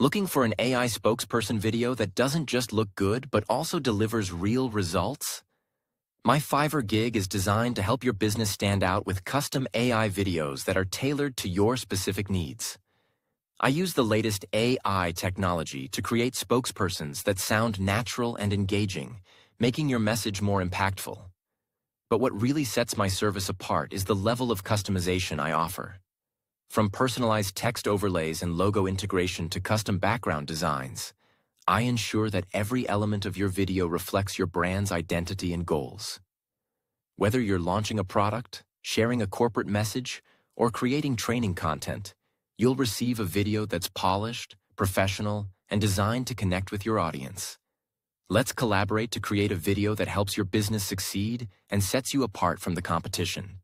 Looking for an AI spokesperson video that doesn't just look good, but also delivers real results? My Fiverr gig is designed to help your business stand out with custom AI videos that are tailored to your specific needs. I use the latest AI technology to create spokespersons that sound natural and engaging, making your message more impactful. But what really sets my service apart is the level of customization I offer. From personalized text overlays and logo integration to custom background designs, I ensure that every element of your video reflects your brand's identity and goals. Whether you're launching a product, sharing a corporate message, or creating training content, you'll receive a video that's polished, professional, and designed to connect with your audience. Let's collaborate to create a video that helps your business succeed and sets you apart from the competition.